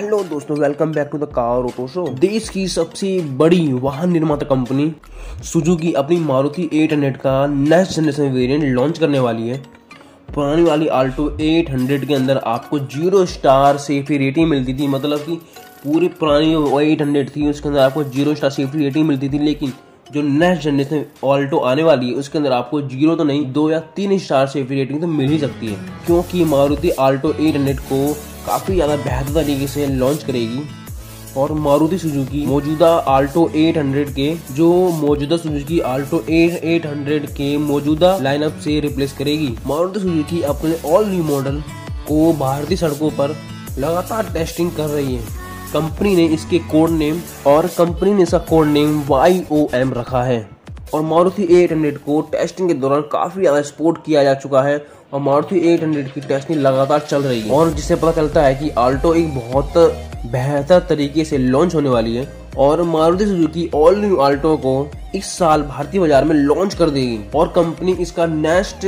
Hello दोस्तों welcome back to the car auto show देश की सबसे बड़ी वाहन निर्माता कंपनी सुजुकी अपनी मारुति 800 का नेक्स्ट जनरेशन वेरिएंट लॉन्च करने वाली है। पुरानी वाली आल्टो 800 के अंदर आपको ज़ीरो स्टार सेफ्टी रेटिंग मिलती थी मतलब कि पूरी पुरानी 800 थी, उसके अंदर आपको ज़ीरो स्टार सेफ्टी रेटिंग मिलती थी, लेकिन जो नेक्स्ट जनरेशन ऑल्टो आने वाली है, उसके अंदर आपको ज़ीरो तो नहीं, दो या तीन स्टार सेफ्टी रेटिंग तो मिल ही सकती है। क्योंकि मारुति आल्टो 800 को काफ़ी ज़्यादा बेहतर तरीके से लॉन्च करेगी। और मारुति सुजुकी मौजूदा आल्टो 800 के, जो मौजूदा सुजुकी आल्टो 800 के मौजूदा लाइनअप से रिप्लेस करेगी। मारुति सुजुकी अपने ऑल न्यू मॉडल को भारतीय सड़कों पर लगातार टेस्टिंग कर रही है। कंपनी ने इसके कोड नेम और कंपनी ने इसका code name Y O M रखा है। और मारुति 800 को टेस्टिंग के दौरान काफ़ी ज़्यादा सपोर्ट किया जा चुका है। और मारुति 800 की टेस्टिंग लगातार चल रही है। और जिससे पता चलता है कि आल्टो एक बहुत बेहतर तरीके से लॉन्च होने वाली है और Maruti Suzuki all new Alto को इस साल भारतीय बाज़ार में लॉन्च कर देगी। और कंपनी इसका नेक्स्ट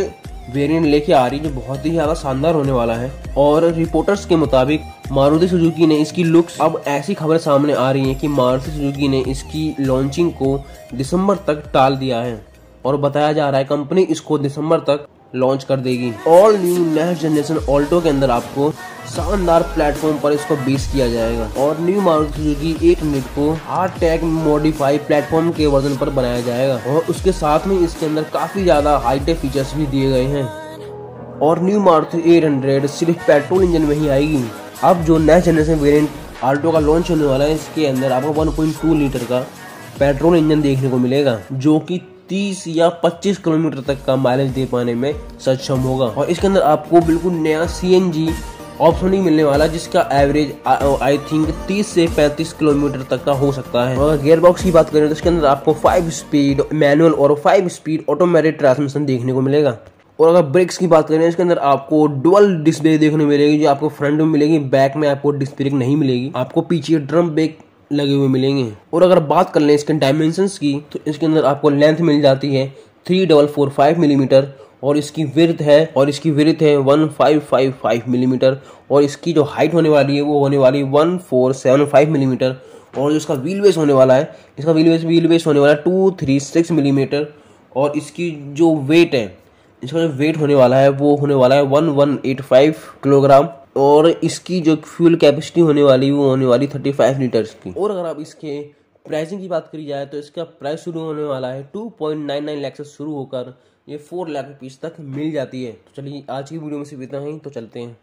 वेरिएंट लेके आ रही है, जो बहुत ही ज़्यादा शानदार होने वाला है। और रिपोर्टर्स के मुताबिक मारुति सुजुकी ने इसकी लुक्स अब ऐसी खबर सामने आ रही है कि मारुति सुजुकी ने इसकी लॉन्चिंग को दिसंबर तक टाल दिया है। और बताया जा रहा है कंपनी इसको दिसंबर तक लॉन्च कर देगी। All new next generation Alto के अंदर आपको शानदार प्लेटफॉर्म पर इसको बेस किया जाएगा। और new Maruti Suzuki eight hundred को हार्ड टैग मॉडिफाई प्लेटफॉर्म के वर्जन पर बनाया जाएगा। और उसके साथ में इसके अंदर काफ़ी ज़्यादा हाईटेक फीचर्स भी दिए गए हैं। और न्यू मारुति एट हंड्रेड सिर्फ़ पेट्रोल इंजन में ही आएगी। अब जो नेक्स्ट जनरेशन वेरियंट आल्टो का लॉन्च होने वाला है, इसके अंदर आपको 1.2 लीटर का पेट्रोल इंजन देखने को मिलेगा, जो कि 30 या 25 किलोमीटर तक का माइलेज दे पाने में सक्षम होगा। और इसके अंदर आपको बिल्कुल नया सीएनजी ऑप्शन ही मिलने वाला, जिसका एवरेज आई थिंक 30 से 35 किलोमीटर तक का हो सकता है। और गियर बॉक्स की बात करें तो इसके अंदर आपको 5 स्पीड मैनुअल और 5 स्पीड ऑटोमेटिक ट्रांसमिशन देखने को मिलेगा। और अगर ब्रेक्स की बात करें, इसके अंदर आपको डुअल डिस्प्ले देखने मिलेगी, जो आपको फ्रंट में मिलेगी बैक में आपको ब्रेक नहीं मिलेगी। आपको पीछे ड्रम ब्रेक लगे हुए मिलेंगे। और अगर बात कर लें इसके डायमेंशन की तो इसके अंदर आपको लेंथ मिल जाती है three double four five millimetre और इसकी विर्थ है, और इसकी विर्थ है one five five five millimetre और इसकी जो हाइट होने वाली है, वो होने वाली one four seven five millimetre और जो इसका व्हील बेस होने वाला है, इसका व्हील बेस व्हील बेस होने वाला है टू थ्री सिक्स मिलीमीटर और इसकी जो वेट है, इसका जो वेट होने वाला है, वो होने वाला है one one eight five kilogram और इसकी जो फ्यूल कैपेसिटी होने वाली, वो होने वाली थर्टी फाइव लीटर्स की। और अगर आप इसके प्राइसिंग की बात करी जाए तो इसका प्राइस शुरू होने वाला है two point nine nine lakh से शुरू होकर ये फोर लाख रुपीज़ तक मिल जाती है। तो चलिए आज की वीडियो में सिर्फ़ इतना ही तो चलते हैं।